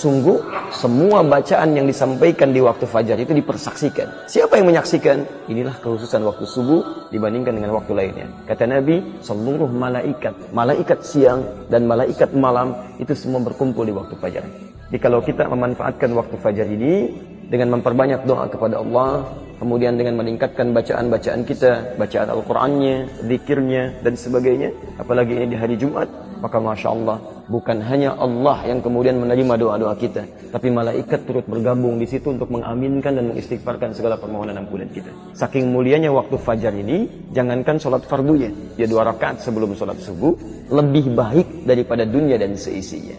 Sungguh semua bacaan yang disampaikan di waktu fajar itu dipersaksikan. Siapa yang menyaksikan? Inilah kekhususan waktu subuh dibandingkan dengan waktu lainnya. Kata Nabi, seluruh malaikat, malaikat siang dan malaikat malam itu semua berkumpul di waktu fajar. Jadi kalau kita memanfaatkan waktu fajar ini dengan memperbanyak doa kepada Allah, kemudian dengan meningkatkan bacaan-bacaan kita, bacaan Al-Qur'annya, zikirnya dan sebagainya, apalagi ini di hari Jumat, maka Masya Allah, bukan hanya Allah yang kemudian menerima doa-doa kita, tapi malaikat turut bergabung di situ untuk mengaminkan dan mengistighfarkan segala permohonan ampunan kita. Saking mulianya waktu fajar ini, jangankan sholat fardunya, ya dua rakaat sebelum sholat subuh, lebih baik daripada dunia dan seisinya.